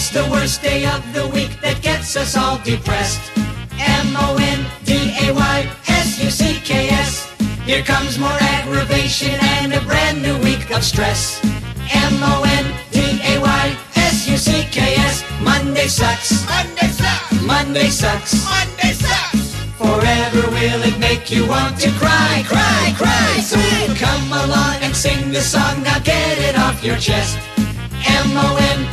It's the worst day of the week that gets us all depressed. M-O-N-D-A-Y-S-U-C-K-S. Here comes more aggravation and a brand new week of stress. M-O-N-D-A-Y-S-U-C-K-S. Monday sucks. Monday sucks. Monday sucks. Monday sucks. Forever will it make you want to cry, cry, cry. So come along and sing this song. Now get it off your chest. M O N